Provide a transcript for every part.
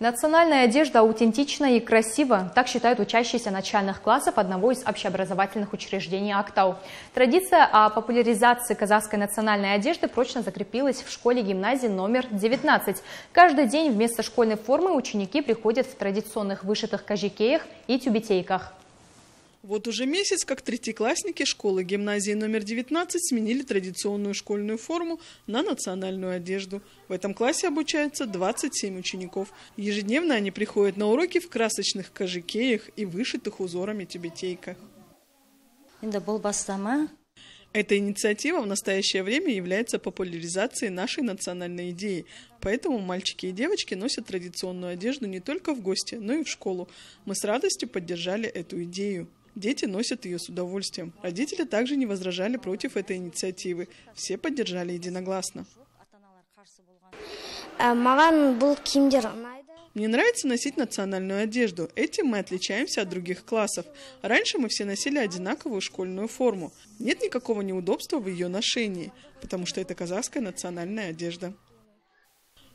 Национальная одежда аутентична и красива. Так считают учащиеся начальных классов одного из общеобразовательных учреждений Актау. Традиция о популяризации казахской национальной одежды прочно закрепилась в школе-гимназии номер 19. Каждый день вместо школьной формы ученики приходят в традиционных вышитых кожикеях и тюбетейках. Вот уже месяц, как третьеклассники школы гимназии номер 19 сменили традиционную школьную форму на национальную одежду. В этом классе обучаются 27 учеников. Ежедневно они приходят на уроки в красочных кожикеях и вышитых узорами тюбетейках. Эта инициатива в настоящее время является популяризацией нашей национальной идеи. Поэтому мальчики и девочки носят традиционную одежду не только в гости, но и в школу. Мы с радостью поддержали эту идею. Дети носят ее с удовольствием. Родители также не возражали против этой инициативы. Все поддержали единогласно. Мне нравится носить национальную одежду. Этим мы отличаемся от других классов. Раньше мы все носили одинаковую школьную форму. Нет никакого неудобства в ее ношении, потому что это казахская национальная одежда.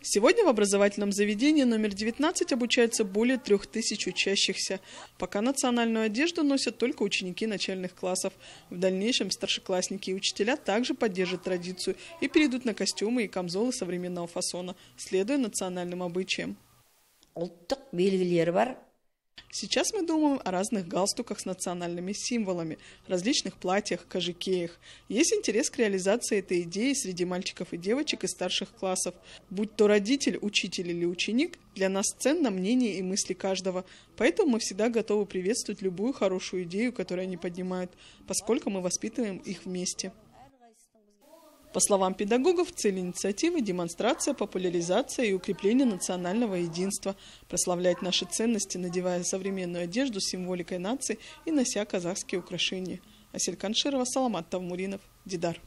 Сегодня в образовательном заведении номер 19 обучается более трех тысяч учащихся. Пока национальную одежду носят только ученики начальных классов. В дальнейшем старшеклассники и учителя также поддержат традицию и перейдут на костюмы и камзолы современного фасона, следуя национальным обычаям. Сейчас мы думаем о разных галстуках с национальными символами, различных платьях, кожикеях. Есть интерес к реализации этой идеи среди мальчиков и девочек из старших классов. Будь то родитель, учитель или ученик, для нас ценно мнение и мысли каждого. Поэтому мы всегда готовы приветствовать любую хорошую идею, которую они поднимают, поскольку мы воспитываем их вместе. По словам педагогов, цель инициативы – демонстрация, популяризация и укрепление национального единства, прославлять наши ценности, надевая современную одежду с символикой нации и нося казахские украшения. Асель Канширова, Саламат Тавмуринов, Дидар.